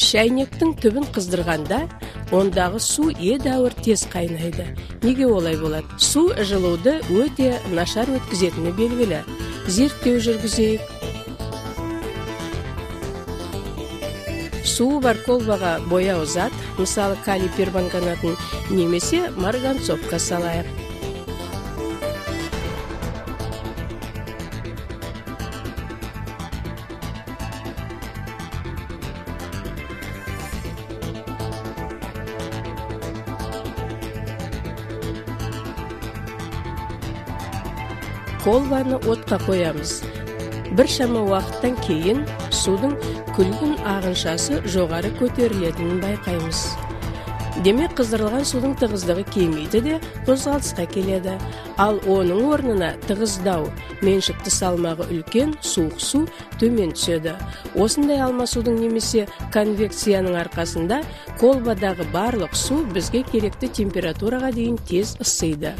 шайнектің түбін қыздырғанда ондағы су едәуір тез қайнайды. Неге олай болады? Су жылуды өте нашар өткізетіні белгілі. Зерттеу жүргізейік. Суы бар колбаға бояу зат мысалы калий перманганатын немесе марганцовка салайық. Колбаны отқа қоямыз. Бір шама уақыттан кейін судың күлгін ағыншасы жоғары көтерілетінін байқаймыз. Демек қыздырылған судың тығыздығы кемиді де қозғалысқа келеді. Ал оның орнына тығыздау меншікті салмағы үлкен суық су төмен түседі. Осындай алмасудың немесе конвекцияның арқасында колбадағы барлық су бізге керекті температураға дейін тез ысиды.